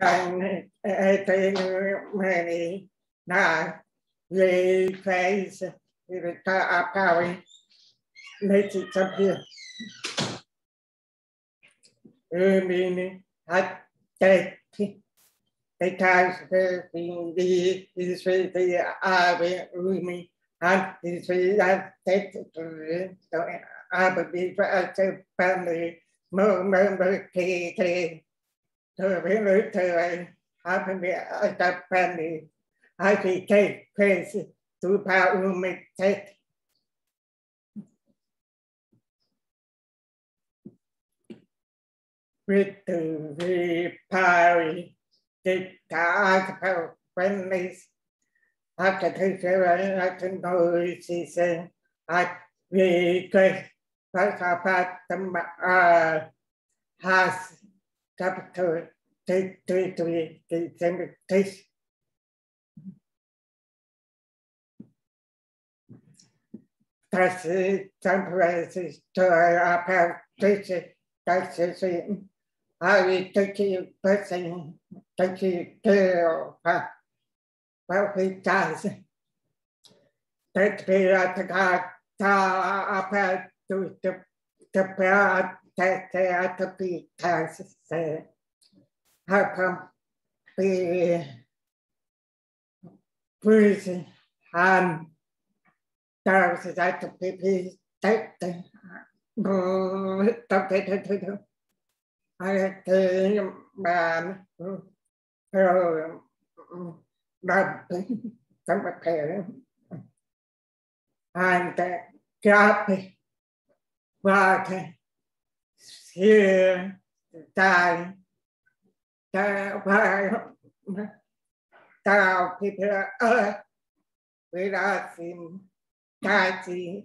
and everything many now the face the power makes it up here. I mean, I take because the the is the I will me and is the take to I would be for a family key เ to return happily as a family as we take place to our meditate. With the party the dark friendlies after the children at the noisy season at the great Pascapat has friendly after teacher I can capital taste. Das temporary to teacher, that's it. I will take you person, take you care of her. Well, he does. That be at the God, up to the the teatropytas harpy pus han tars teatropytas teatropytas harpy man pero but some repair and uh, drop water here die ta phải tao thì ở với đó xin ta chỉ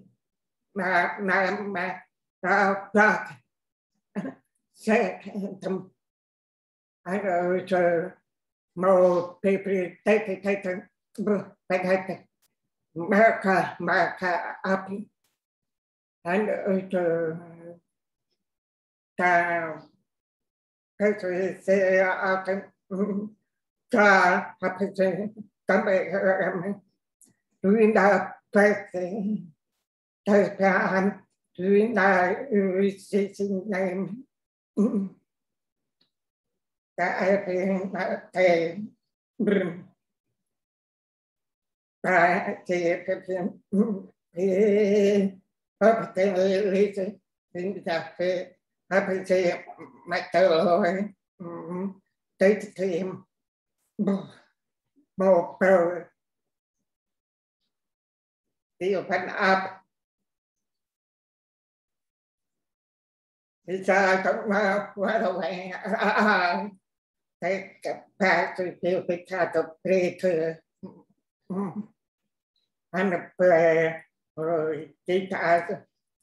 mà mà mà tao tao sẽ thầm anh ở chờ một thì thì thấy thì thấy thấy thấy 자, 그래서 세 아들 자 앞에서 담배 하면 누인다 패세 대패한 누인다 의지신님 대패한 대 대패한 대 법대 의지신다 패 Happy team, McDelroy, Data team, Mo Perry. He opened up. He said, I don't know right away. I take back to the picture to play to. And play, or did as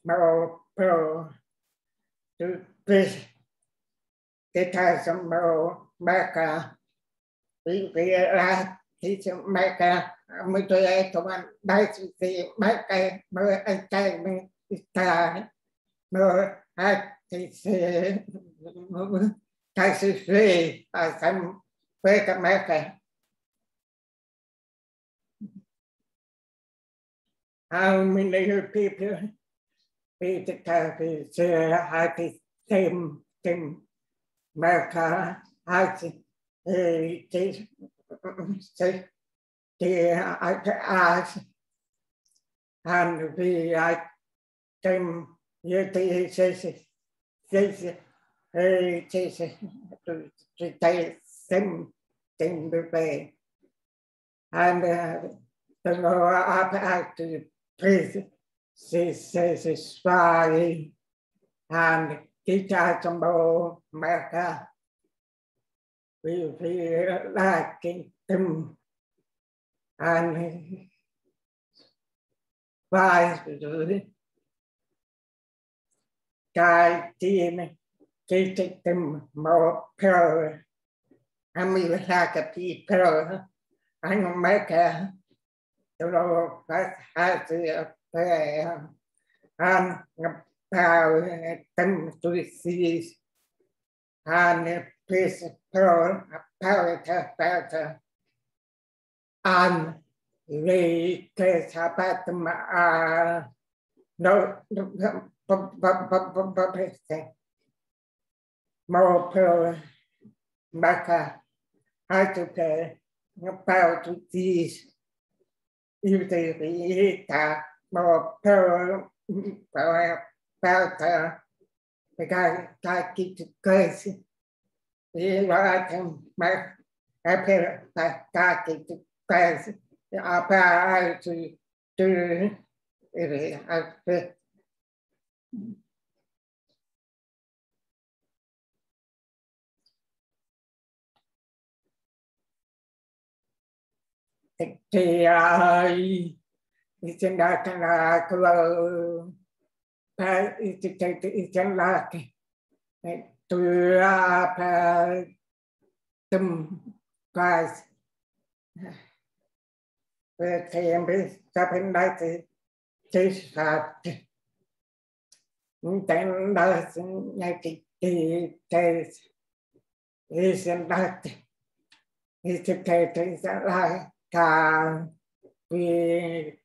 Mo Perry please cái thai sâm mô ba ca vì cái là thì sâm ba ca mới tôi ấy, tôi ăn đại sự thì ba ca mới anh trai mình ta mới hai thì sẽ thai sự gì à sâm với các mẹ ca How many people Peter hati tim tim mereka hati ti ti ti as and we I tim sim tim be and uh, the up to please si si si spy and kita combo mereka we feel like them um, and vai cái team cái cái team một pro anh mình là cái team pro anh mấy cái đó phải hai sự an ngập thao tâm tôi si an please pro parita parita an re ke sabat ma no mo pro maka how to pay about these you the mo pro about Itendakanakulau pa itikate itenlake. Tura pa tum guys. Về thêm biết các bên đây thì chỉ sạch. Tên đó xin nhạy kỳ kỳ tế. Ý xin đạch. Ý xin kê tế sẽ là cả vì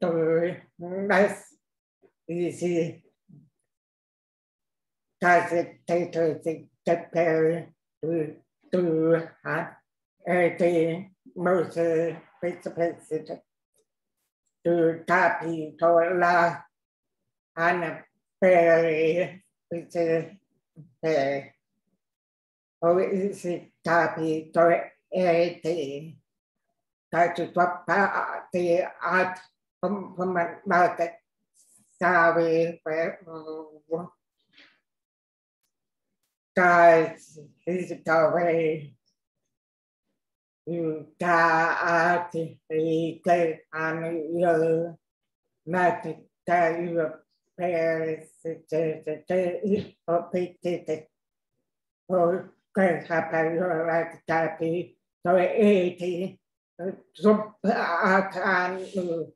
là tên đó nhà cái thì thì thì xem đó thì thực tế thì sẽ là cả vì vì when về thì thì thì thì ở nơi thì thì ta sẽ mở ai này cho phép tôi khai cái cái rain to be rain tôi tự tự bao tự thêm mà về tôi quê tôi nói gì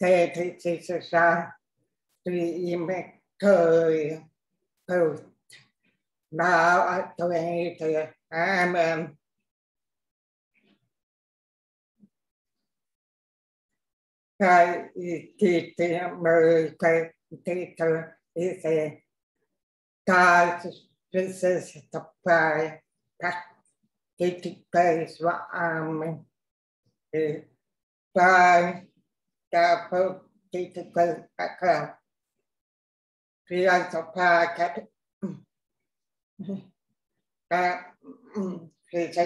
ba thì cái cái way you. ta at thì cái anh yêu mà yêu Paris thì thì thì ở bị thì thì phải là thì thì đã thì cái cái tôi จะเพิ่มที่ทุกคนครับเรียนสภาแค่ก็คือใช้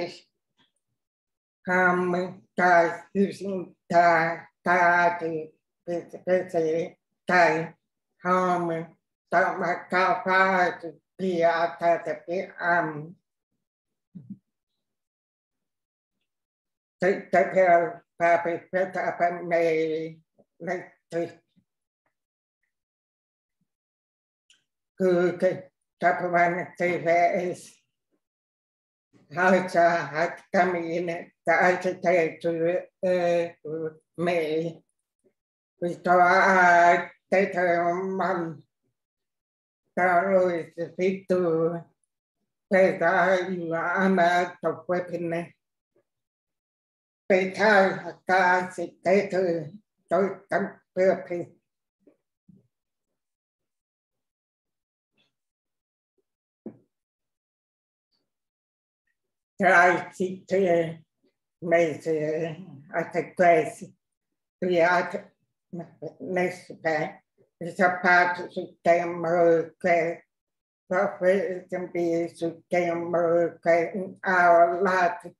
คำตาที่สิ่งตาตาที่เป็นเป็นสิ่งใจคำต่อมาก้าวไปที่อาตาจะเป็นอัน take take care papi peta apane này thì cứ cái tập văn thì về hai cha hai kami này ta chỉ thấy chú mẹ vì ta thấy thầy mầm ta rồi thì tu. Thầy ta mà tập quay pin này man te ve is how cha hat kami ne ta ai te te tu me vì cho te te man ta rồi thì từ thế ta là mà tập weapon này bây giờ ta sẽ thế từ tôi tâm bữa thì Try to make a place. We are next day. sapato su tempo che proprio tempi su tempo che our lot number one God's spaces are up there are the stories come up through to the day God in there open me the God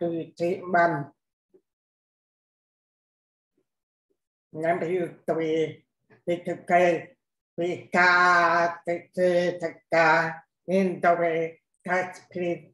từ trị bằng nhằm hiểu tùy vì thực kê vì ca thực kê thực ca nên tàu về ta spiritism hai ca thì chế thực là present bộ cái kê thế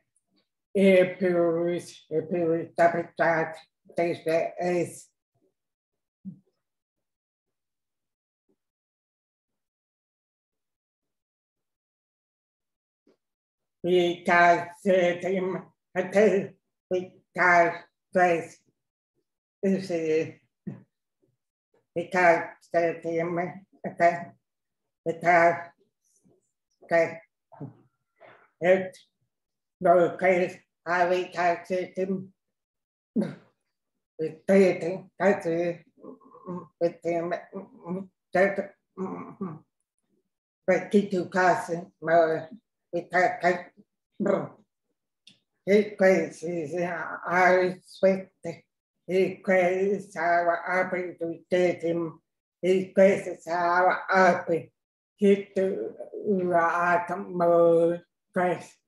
e plus habitat desde es because him until because grace is because him okay because okay it rồi cái hai vị thầy sẽ tìm tùy thì cái sự thì cái cái kỹ thuật mà e questi aspetti e questi sarà apri tutti e questi sarà apri che tu là thầm mơ questi là thầm mơ ấp mơ sweat am mơ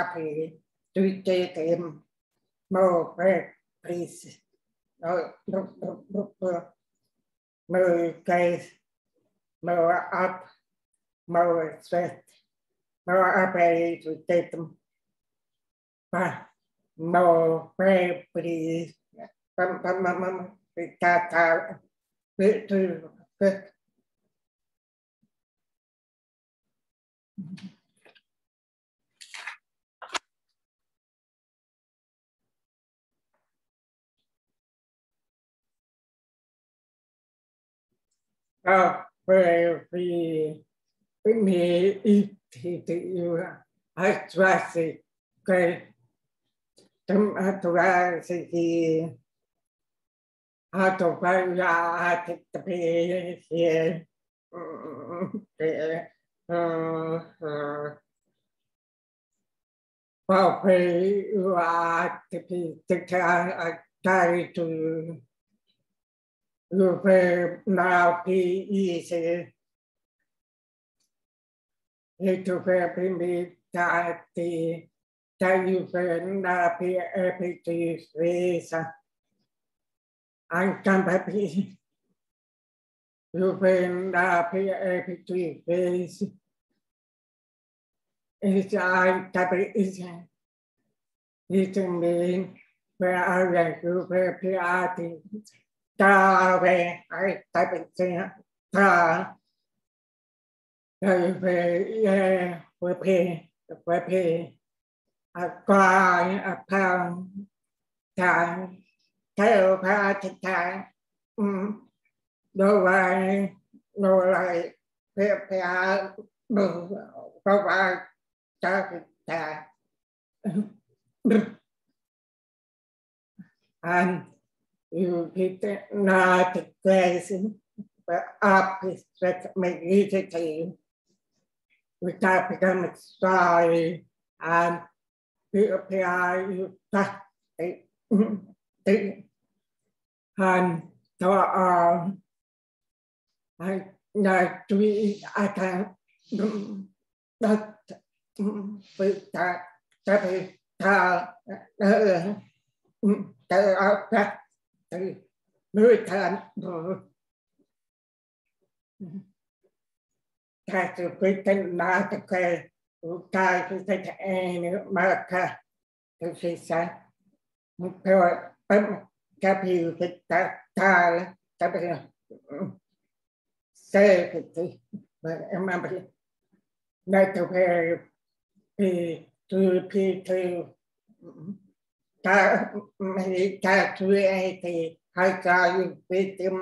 apri tutti tim mơ pre please no no no no mơ cây mơ ấp mơ sweat mơ ấp ấy tụi tê tâm và mơ pre please pam pam pam pam ta ta biết tu biết à, về vì cái ka pere pi pi me i te te i ua a tuasi ka tum a tuasi ki a to pai ua a te te pi i e pi e Pau pei ua te pi te te a tari tu Lupemapiyise Hitupepimittati Tayupenapi epitisvesa Ankampapi. Lupenapi epitisvesa Isankapi isan Isanmin Pe ayak lupepi atis ta về ai tại bệnh sinh ta về về về về về về à, qua à pa ta theo pa ta ta đồ lại đồ lại về về đồ có ba ta ta anh United Nations abstract meditative, which I become sorry and purify you and so on. I know we I can that with that that is that that Sorry. Return. That's a pretend not to care. Utai to take any marker. To see, sir. Pero, but, capi, fit that tile, capi, safety, but remember, not to wear P2, P2 ta thuê ai thì hai ca với tim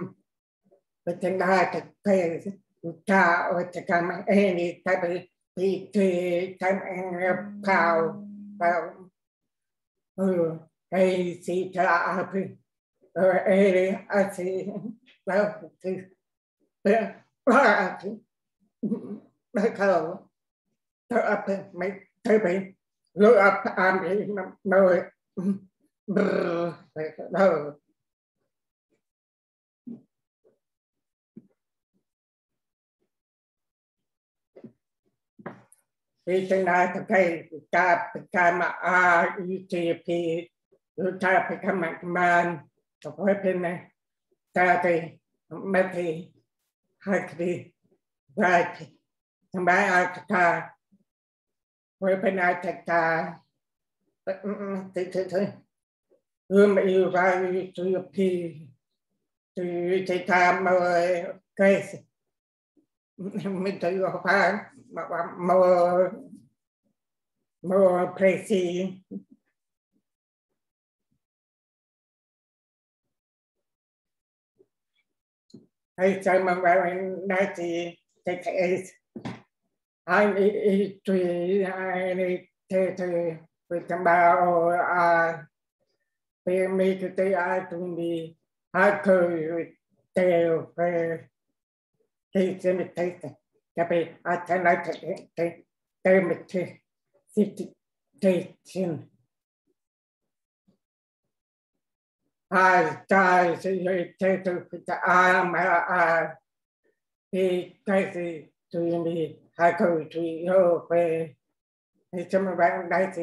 với tim ba thực tế ta ở tất cả mọi ai thì ta bị bị thuê ta ăn vào vào ừ ai sĩ ta áp ở ai ai sĩ vào thứ ba thứ ba cầu ta áp mấy thứ bảy lúc áp ăn thì mời nó bơ đâu Vitinata Kama R UTP Utapa Kamakman Weapon Tati Meti Hakri Rati Tambaya Ataka Weapon Ừ, ừ, thế, thế, thế. Gương mày vai tôi thì thì thấy tham cái mình thấy họ phải mà mà mà presi hay chơi mà vậy đây thì thấy cái ai đi chơi ai đi chơi tamba o a pe me te te a tu mi a ko te o pe te te me te te te pe a te na te te te me te si te te tin a ta se yo te te te a ma a pe te te tu mi a Thì cho mấy bạn đây thì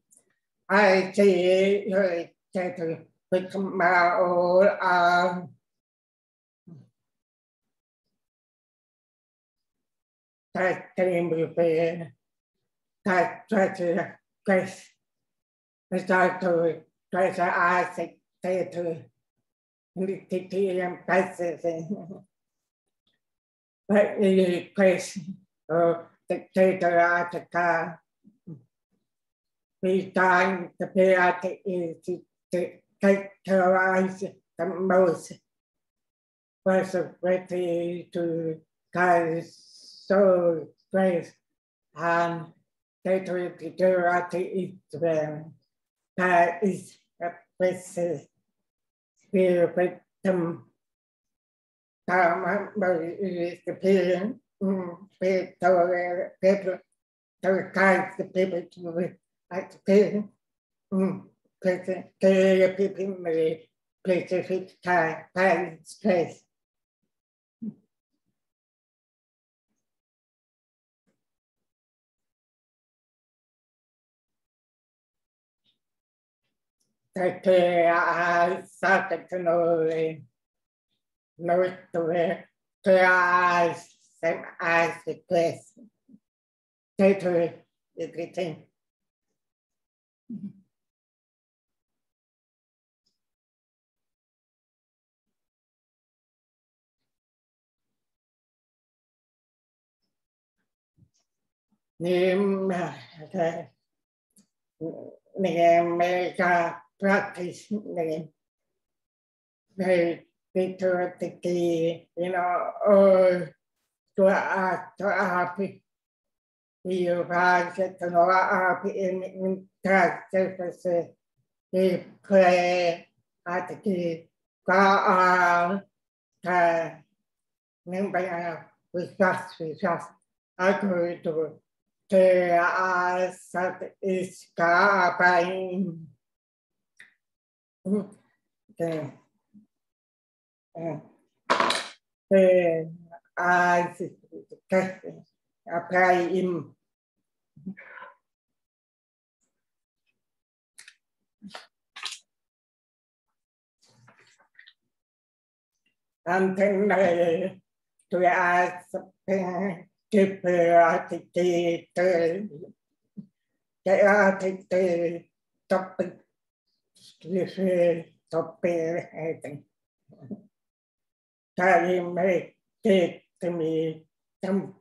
I see her tattoo with my old arm. That can be fair. That treasure grace. The tattoo treasure I see tattoo. The tattoo prices. But the grace of the tattoo I took place uh te te te a te ka we time the pe a te e te te te te a the most was ready to guys so grace and Gujarati Israel. That is a place where victim the people to guide the people to like the period. The people may places which time, time, space. que I started to know know way to I same as the place to niệm mê ca practice name. They to the key, you know, to a 이유가 RPM 인터셉스 리플레이 아티가 다 멤버야 위사스 위사스 아그도 대아사 이스카 바인 네. 네. 아, 이제 apply in. Antennae to superiority to the topic topic time may take to me some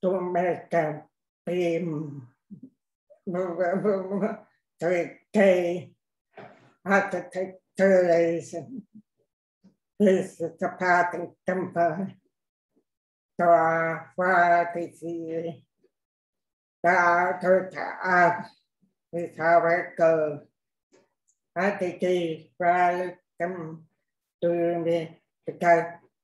tôi mẹ cả tìm. Tôi thầy hát à, thầy thầy lấy thầy sắp hát tâm phật tòa pha thầy sĩ ta thôi thả thì sao phải cờ. Hát thầy kỳ pha tâm. Tôi mẹ thầy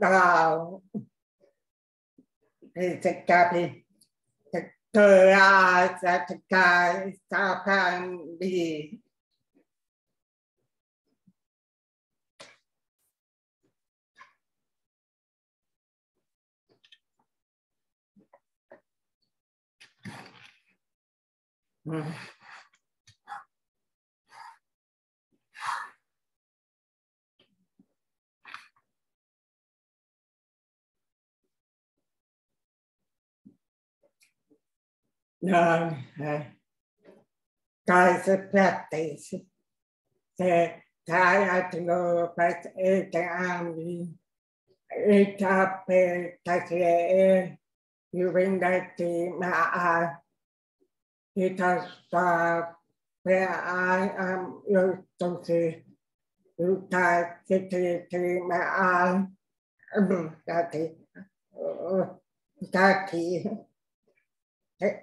Bravo. Se capi. Tora sa ca sa cambi. Mm-hmm. Về thế cả thế cái sự kỳ kỳ bởi vì cái how we have it pan đi Mm. No, uh, are practice. Se tagliano per entrambi i i am dati âm ta tệ thì thì người ta xoa ra ai ai tôi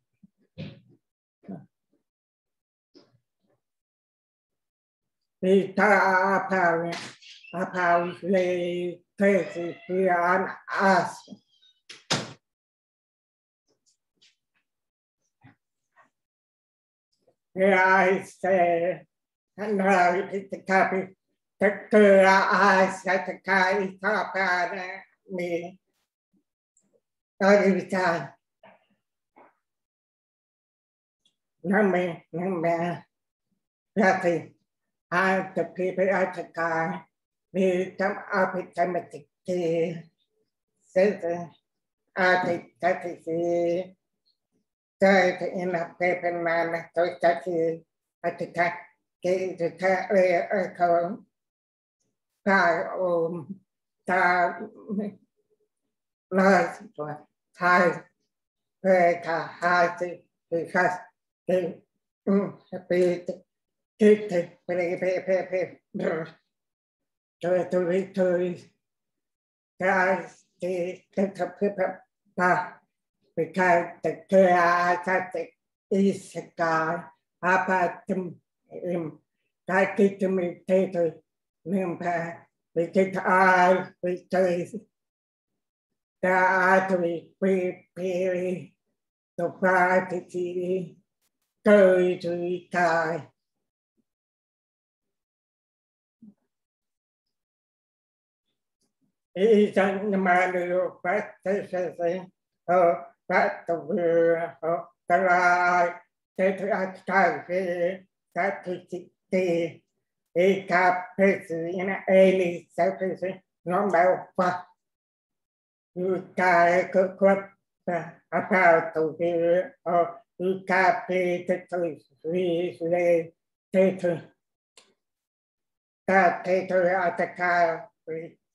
นี่ถ้าอาภาเนี่ยอาภาเลยเทศคืออันอาส I say, and I take copy, take care, I set the kai, top out me. Not every time. Not me, not me, nothing. อาจ the periodica mutant arithmetic system arithmetic จจะอินับเป็นมานะตัวจะคืออาธิกเกิจทะเลเขาตาโอมตาลอยตัวทายเพื่อทาหาสิคือคัสคือปี Te, te, pere, pere, pere, pere, brr. Te, te, te, te, te, te, te, te, te, pa. Peka, te, te, a, ta, te, is, ka, a, pa, tim, im. Ta, ki, tim, te, te, nim, pa. Peka, ta, a, pe, te, ta, a, te, pe, pe, to, pa, te, ti, te, te, ta, Ijanmanu Vatasasi Vatavu Tarai Tetratavi Satisiti Ikapesi Ina Eni Sapesi Nombel Fa Utai Kukwapa Apautu Viru O Ukapi Tetu Vizle Tetu Tatetu Atakari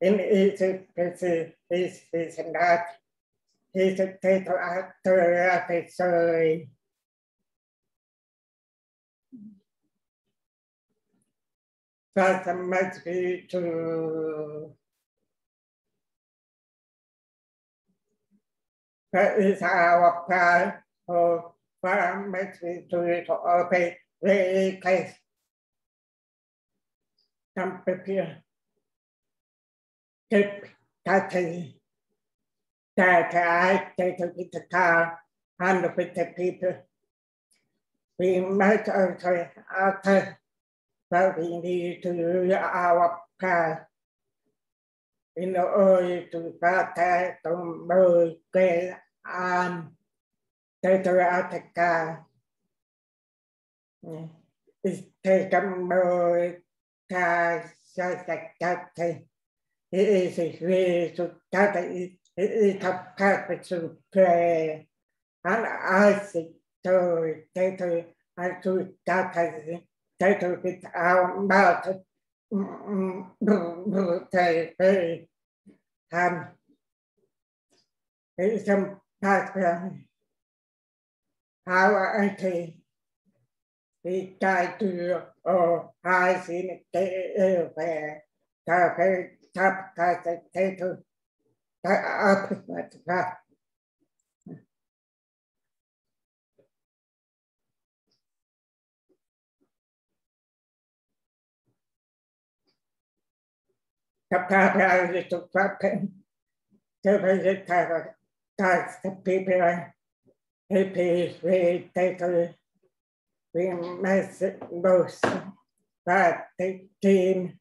in is is is is not tôi tôi tôi chơi that might be to that is our path or that might be to it or pay very case come prepare keep cutting that I take with the car and with the people. We might also after but we need to our path in order to protect the birthday and Tetraatica. It's taken more time just like that. It is a way to cut it it have perfection prayer. And I think to take to I to that has take to it out about thầy về some background how I thì thì try to or I see cái về ta phải thắp cái cái thôi ta kapara itu papen sebagai cara tas tapi pera happy we mess both but the team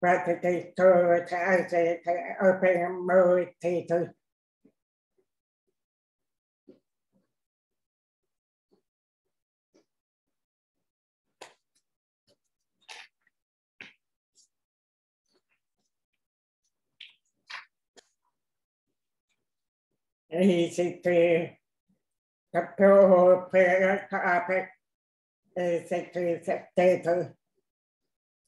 và thì thì tôi thì thì thì ở bên mười thì thì thì thì thì tập theo về các cái thì thì thì thì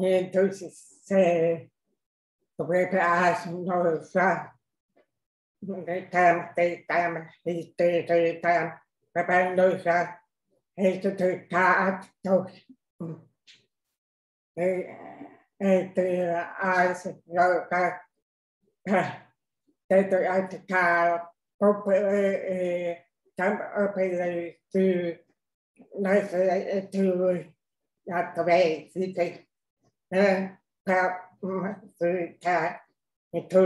E entonces se vuelve a no de tam te tam y te te tam papá no sa esto te ta to este yo ka te te ai te ka pop eh tam ở đây từ nói sẽ từ nhà tàu về thì Perhaps the cat into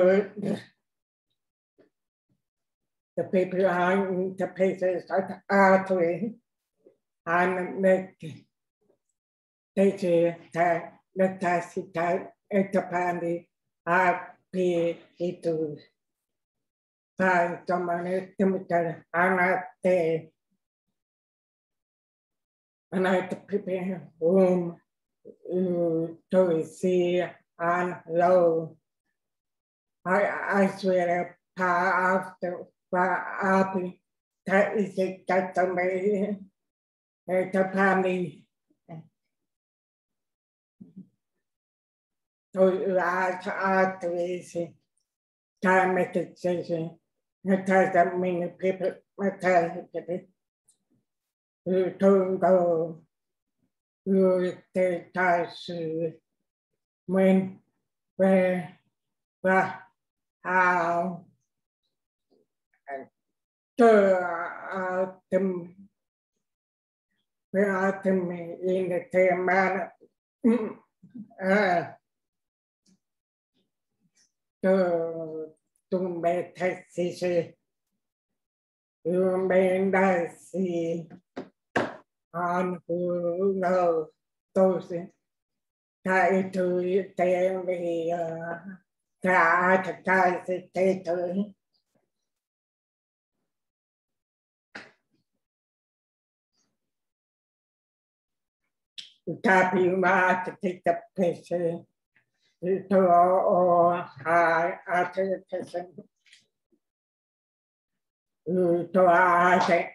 the people on the places are artery and make they say that the tacita etapandi are be itu find someone to anate and I to prepare tôi see an lâu I I swear pa after pa api ta ise kata me ta pami tôi a a tôi see ta meditation ta ta mình people ta tôi go người tề tài sự mình về và hào chờ tìm về tìm in the thêm man à chờ tung bè thay xì xì tung bè đại xì on who knows those cái thứ tên về cả thực ra thì thế thứ tapi ma thì tập thể sự to o a a thể thể sự to a thể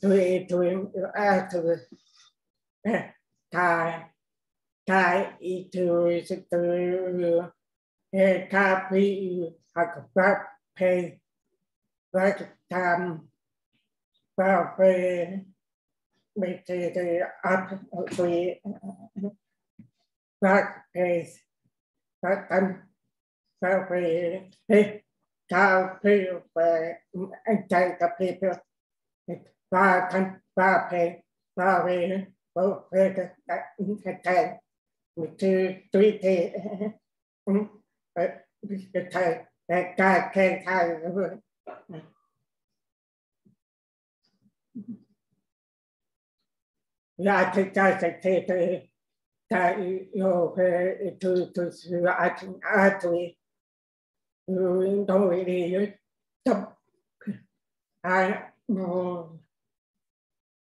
tôi tôi à tôi thai thai tôi sẽ tôi cà phê hoặc pháp phê và tham và phê mình thì thì áp tôi và phê và tâm và phê trai cà phê và thành và phê và về bộ phê cái cái cái mình chưa tùy thế cái thầy cái cái cái thầy là thì cái sẽ thế thế tại yêu cái thứ thứ rồi tôi thì tập à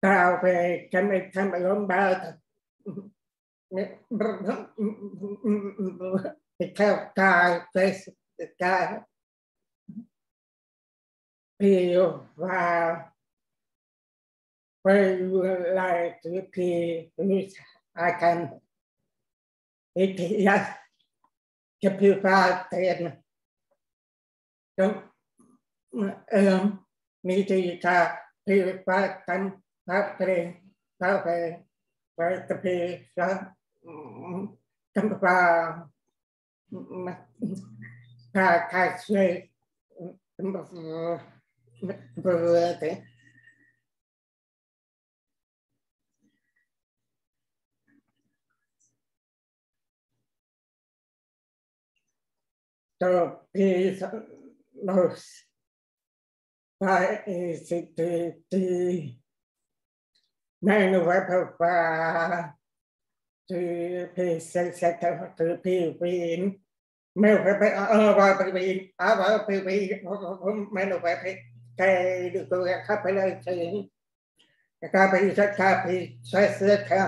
tao về cái này tham bài ông ba theo ta về ta thì và quay lại từ khi ai cần thì thì ra chấp hiệu pha tiền. จงเออมมีทีชาพิปะกันพระเพรงพระเพรงพระตะเพสะกัมปะพระคาชยกัมปะเบเตตพิส los ti menu vai pa ti pe se se ta ti pe win menu vai pa a va pa win a va pa win menu vai pa te du ko ka pa la ti ka pa sa ka pa sa sa ka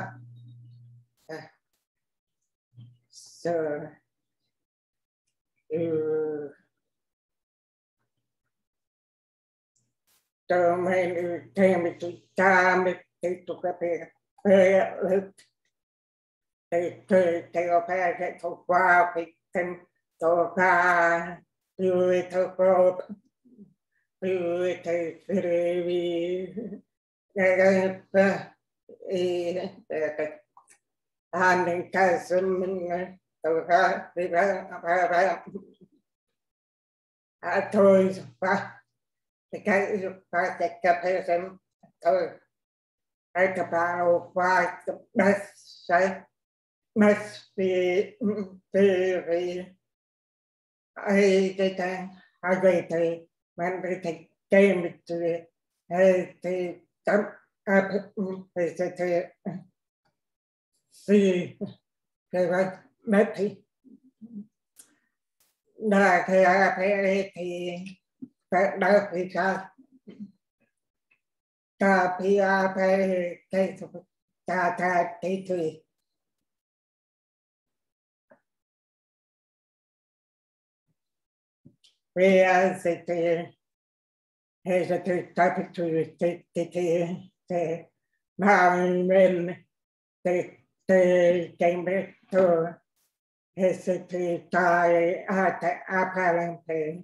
so uh termini temiti tamitti tu capire per lut te te te o per te tu qua pictem to ca più e to pro più e te scrivi e e e amen casum to ca viva a toi fa Because part that comparison to a about why the best site must be very I agree when we take game to the dump up is the see cái vật mét thì là cái thì phải đỡ phải cha ta bị à phải cái ta ta cái thôi vì à sẽ thế hay là thế ta phải thôi thế thế thế thế mà mình thế thế cái mình thôi hay sẽ thế ta à ta à phải làm thế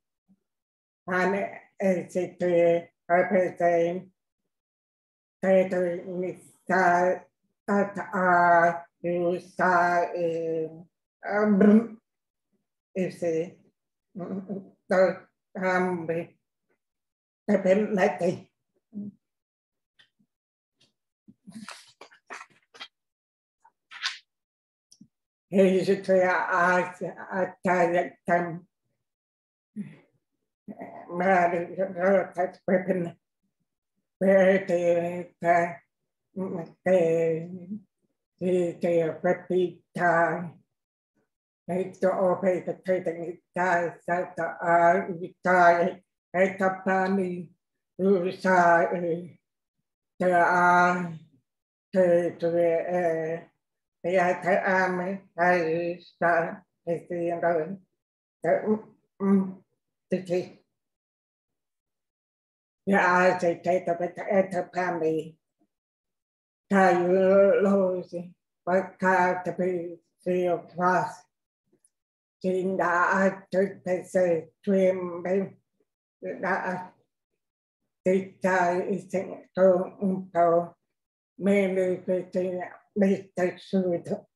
183 represent territory that are used in um, you see, the um, capability. Here's a clear art time. Madison, where aceite esta family. Cayulos para seu faz. Tinda a tupese twimbe. Tita isento um pau. Mele que tinha mista sudo.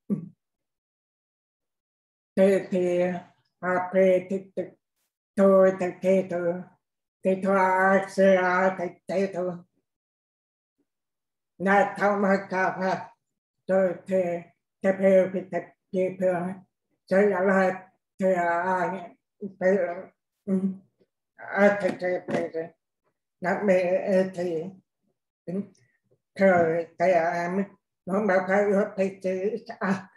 Tete to, prete toda queda. thì thoa sửa thạch tế thôi na thao ma ca ma tôi thề thề phê phê thạch chế phê sẽ là là thề à phê à thề thề phê thề na mê thề thề thề à nó bảo cái ước thề thề à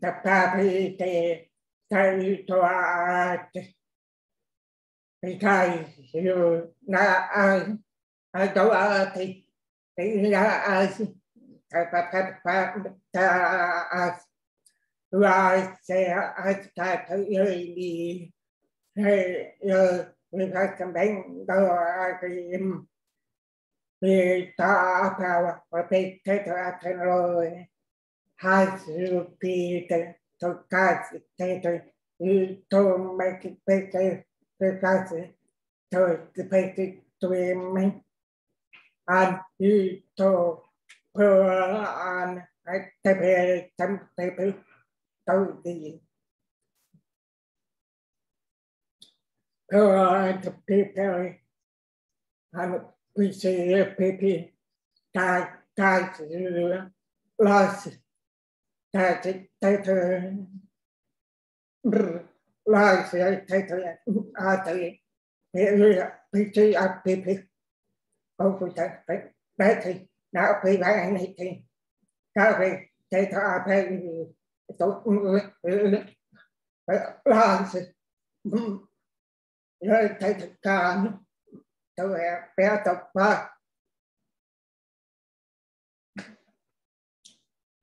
tatapi te taitoa te pikai hiu na ai aitoa te te ina ai tatapata as vai se asta te ili he, yo vikai kambeng do akim ta apawa pe te te akin loe Hasu Peter Tokasi Tater Uto Maki Peter Pekasi To the Peter Twim and Uto Puran at the very temple to the Puran the people and we see people that guys lost ta thấy thơ lai sẽ thấy thơ a thấy thế rồi bị chơi a bị bị không phải phải bé thì đã bị bé anh này thì thấy thơ a bé tổ lai sẽ thấy thơ ca tôi bé tập ba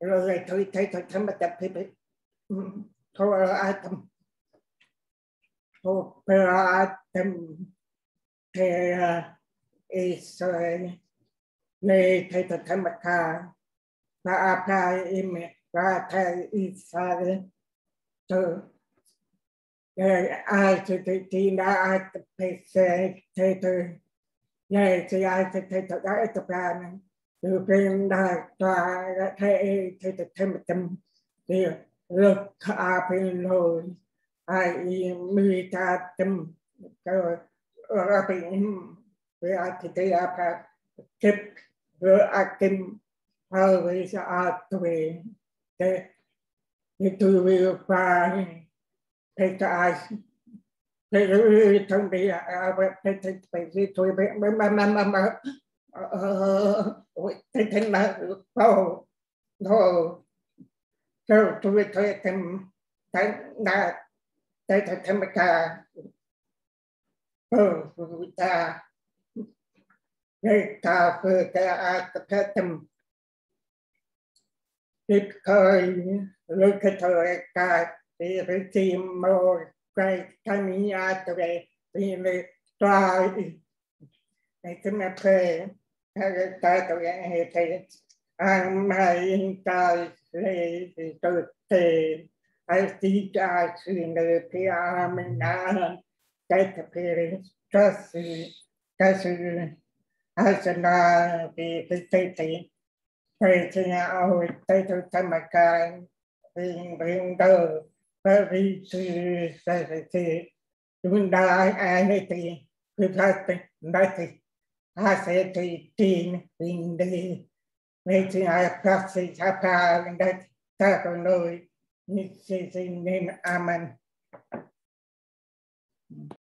rồi lại thôi thấy thôi thấy mà tập ừ, thì bị thôi là ai tâm thôi là ai tâm thì is này thấy thật thấy mà ca na apa im ra thấy is từ ai thì thì thì đã ai tập thì sẽ thì từ này thì ai thì thì thật đã tập ra này. เธออาจะทีน่าอาจะเปเสเธอเธอเนี่ยจะอาจะเธอจะได้ตบานหรือเป็นได้ตัวไทยเธ อจะทำจำเดี๋ยวเลิกอาเป็นเลยไอ้มีตาจำก็ Robin Beatea kept her acting always out the way. The, the two will find take the eyes. They really told me I will take the space to be mamma. They think that, oh, no. So to return them, that, that, that, that, ta ngay ta phơ ta a ta phê tâm tiếp khơi lối cái thời ta thì phải tìm một cái cái mi a tụi này thì mình tòa này cái mà phê ta ta tụi này thì ăn mai ta thì meditated and my entire day I did ask in the Piamina that parents trust as na visitating praising our title Tamakan being bring the very to society. Do not anything, do nothing. I said to teen in the making I practice upon that Tato Noi, this is in Amen.